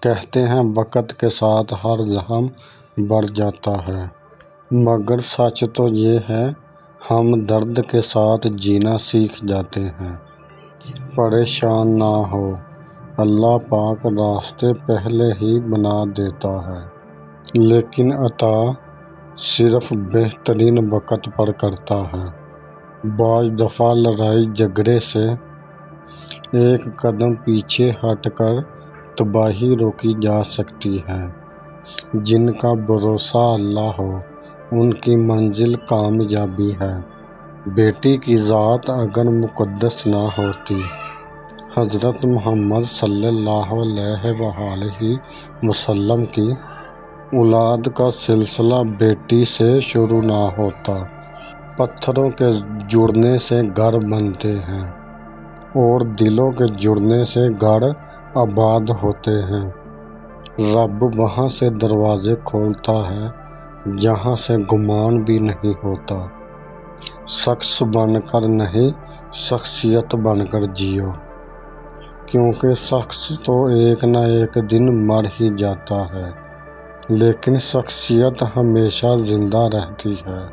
کہتے ہیں، وقت کے ساتھ ہر زخم بھر جاتا ہے۔ مگر سچ تو یہ ہے، ہم درد کے ساتھ جینا سیکھ جاتے ہیں۔ پریشان نہ ہو۔ اللہ پاک راستے پہلے ہی بنا دیتا ہے۔ لیکن عطا صرف بہترین وقت پر کرتا ہے۔ بعض دفعہ لڑائی جھگڑے سے ایک قدم پیچھے ہٹ کر تباہی روکی جا سکتی ہے۔ جن کا بھروسہ اللہ ہو، ان کی منزل کامیابی ہے۔ بیٹی کی ذات اگر مقدس نہ ہوتی۔ حضرت محمد صلی اللہ علیہ وآلہ وسلم کی اولاد کا سلسلہ بیٹی سے شروع نہ ہوتا۔ پتھروں کے جڑنے سے گھر بنتے ہیں اور دلوں کے جڑنے سے گھر آباد ہوتے ہیں۔ رب وہاں سے دروازے کھولتا ہے، جہاں سے گمان بھی نہیں ہوتا۔ شخص بن کر نہیں شخصیت بن کر جیو۔ کیونکہ شخص تو ایک نہ ایک دن مر ہی جاتا ہے، لیکن شخصیت ہمیشہ زندہ رہتی ہے۔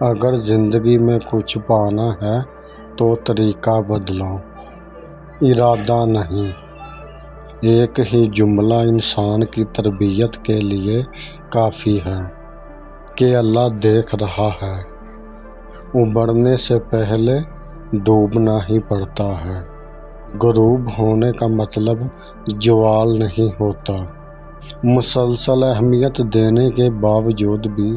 اگر زندگی میں کچھ پانا ہے تو طریقہ بدلو۔ ارادہ نہیں۔ ایک ہی جملہ انسان کی تربیت کے لیے کافی ہے کہ اللہ دیکھ رہا ہے۔ ابھرنے سے پہلے ڈوبنا ہی پڑتا ہے۔ غروب ہونے کا مطلب زوال نہیں ہوتا۔ مسلسل اہمیت دینے کے باوجود بھی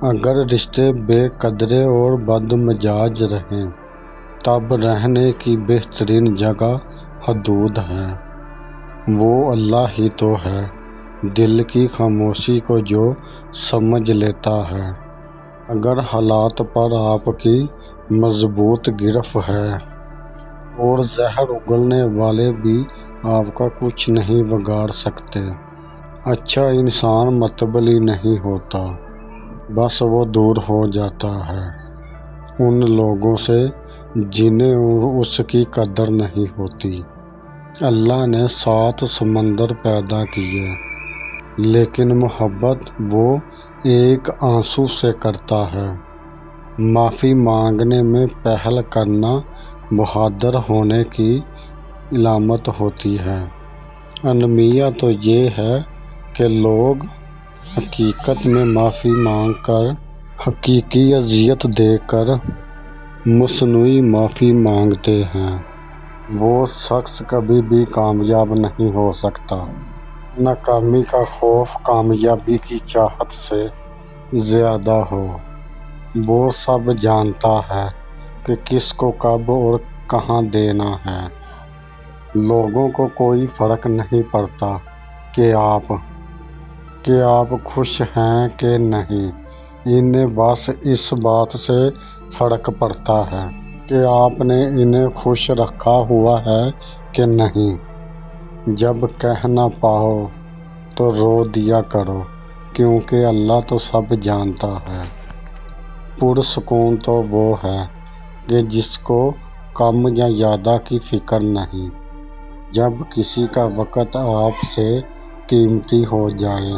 اگر رشتے بے قدرے اور بد مزاج رہیں، تب رہنے کی بہترین جگہ حدود ہے وہ اللہ ہی تو ہے، دل کی خاموشی کو جو سمجھ لیتا ہے۔ اگر حالات پر آپ کی مضبوط گرفت ہے اور زہر اگلنے والے بھی آپ کا کچھ نہیں بگاڑ سکتے۔ اچھا انسان متبلی نہیں ہوتا، بس وہ دور ہو جاتا ہے۔ ان لوگوں سے جنہیں اس کی قدر نہیں ہوتی۔ اللہ نے سات سمندر پیدا کیے، لیکن محبت وہ ایک آنسو سے کرتا ہے۔ معافی مانگنے میں پہل کرنا بہادر ہونے کی علامت ہوتی ہے۔ المیہ تو یہ ہے کہ لوگ حقیقت میں معافی مانگ کر حقیقی اذیت دے کر مصنوعی معافی مانگتے ہیں۔ وہ شخص کبھی بھی کامیاب نہیں ہو سکتا۔ ناکامی کا خوف کامیابی کی چاہت سے زیادہ ہو۔ وہ سب جانتا ہے کہ کس کو کب اور کہاں دینا ہے۔ لوگوں کو کوئی فرق نہیں پڑتا کہ آپ کہ آپ خوش ہیں کہ نہیں۔ انہیں بس اس بات سے فرق پڑتا ہے۔ کہ آپ نے انہیں خوش رکھا ہوا ہے کہ نہیں۔ جب کہہ نہ پاؤ تو رو دیا کرو، کیونکہ اللہ تو سب جانتا ہے۔ پرسکون تو وہ ہے کہ جس کو کم یا زیادہ کی فکر نہیں، جب کسی کا وقت آپ سے قیمتی ہو جائے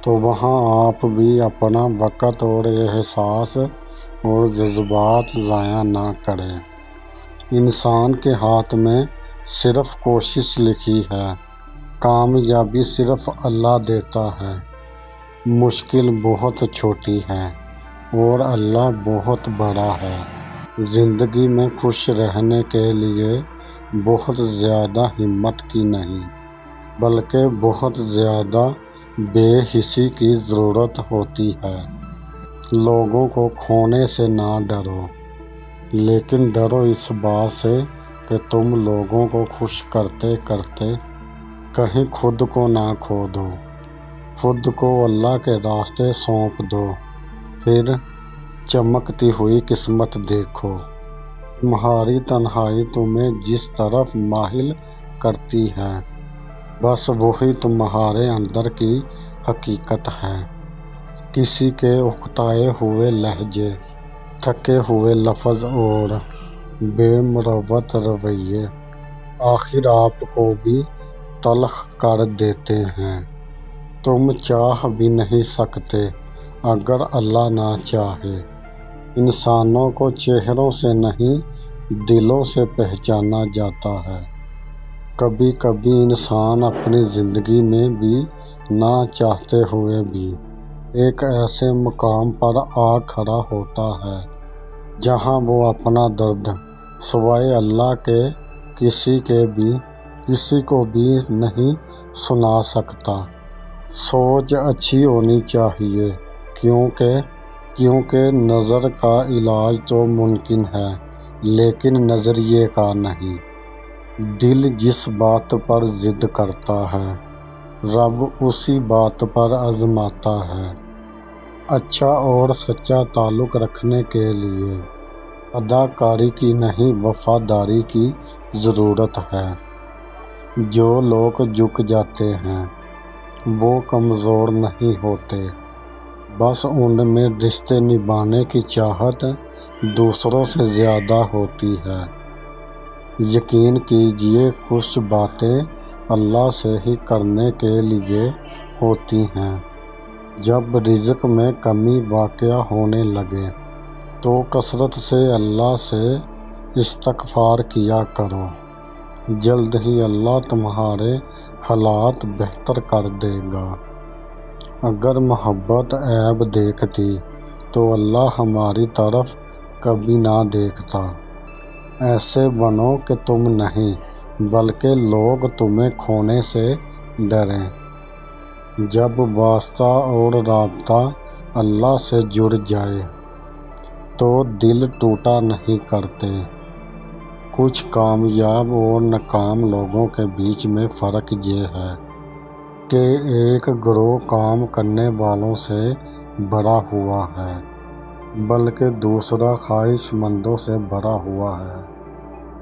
تو وہاں آپ بھی اپنا وقت اور احساس اور جذبات ضائع نہ کریں۔ انسان کے ہاتھ میں صرف کوشش لکھی ہے، کامیابی صرف اللہ دیتا ہے۔ مشکل بہت چھوٹی ہے اور اللہ بہت بڑا ہے۔ زندگی میں خوش رہنے کے لیے بہت زیادہ ہمت کی نہیں، بلکہ بہت زیادہ بے حسی کی ضرورت ہوتی ہے۔ لوگوں کو کھونے سے نہ ڈرو، لیکن ڈرو اس بات سے کہ تم لوگوں کو خوش کرتے کرتے کہیں خود کو نہ کھو دو۔ خود کو اللہ کے راستے سونپ دو، پھر چمکتی ہوئی قسمت دیکھو۔ تمہاری تنہائی تمہیں جس طرف مائل کرتی ہے، بس وہی تمہارے اندر کی حقیقت ہے۔ کسی کے اکتائے ہوئے لہجے، تھکے ہوئے لفظ اور بے مروت رویے، آخر آپ کو بھی تلخ کر دیتے ہیں۔ تم چاہ بھی نہیں سکتے اگر اللہ نہ چاہے۔ انسانوں کو چہروں سے نہیں، دلوں سے پہچانا جاتا ہے۔ کبھی کبھی انسان اپنی زندگی میں بھی نہ چاہتے ہوئے بھی۔ ایک ایسے مقام پر آ کھڑا ہوتا ہے جہاں وہ اپنا درد سوائے اللہ کے، کسی کے بھی، کسی کو بھی نہیں سنا سکتا۔ سوچ اچھی ہونی چاہیے، کیونکہ کیونکہ نظر کا علاج تو ممکن ہے، لیکن نظریے کا نہیں۔ دل جس بات پر ضد کرتا ہے۔ رب اسی بات پر آزماتا ہے۔ اچھا اور سچا تعلق رکھنے کے لیے اداکاری کی نہیں، وفاداری کی ضرورت ہے۔ جو لوگ جھک جاتے ہیں، وہ کمزور نہیں ہوتے۔ بس ان میں رشتے نبھانے کی چاہت دوسروں سے زیادہ ہوتی ہے۔ یقین کیجیے کچھ باتیں اللہ سے ہی کرنے کے لیے ہوتی ہیں۔ جب رزق میں کمی واقع ہونے لگے تو کثرت سے اللہ سے استغفار کیا کرو۔ جلد ہی اللہ تمہارے حالات بہتر کر دے گا۔ اگر محبت عیب دیکھتی تو اللہ ہماری طرف کبھی نہ دیکھتا۔ ایسے بنو کہ تم نہیں بلکہ لوگ تمہیں کھونے سے ڈریں۔ جب واسطہ اور رابطہ اللہ سے جڑ جائے تو دل ٹوٹا نہیں کرتے۔ کچھ کامیاب اور ناکام لوگوں کے بیچ میں فرق یہ ہے کہ ایک گروہ کام کرنے والوں سے بھرا ہوا ہے، بلکہ دوسرا خواہش مندوں سے بھرا ہوا ہے۔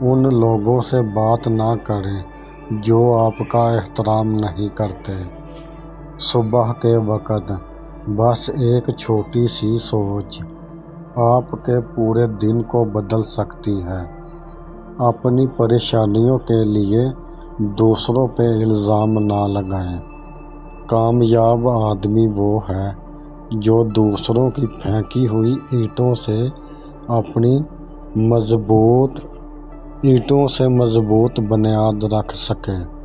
ان لوگوں سے بات نہ کریں جو آپ کا احترام نہیں کرتے۔ صبح کے وقت بس ایک چھوٹی سی سوچ آپ کے پورے دن کو بدل سکتی ہے۔ اپنی پریشانیوں کے لیے دوسروں پہ الزام نہ لگائیں۔ کامیاب آدمی وہ ہے جو دوسروں کی پھینکی ہوئی اینٹوں سے اپنی مضبوط اینٹوں سے مضبوط بنیاد رکھ سکیں۔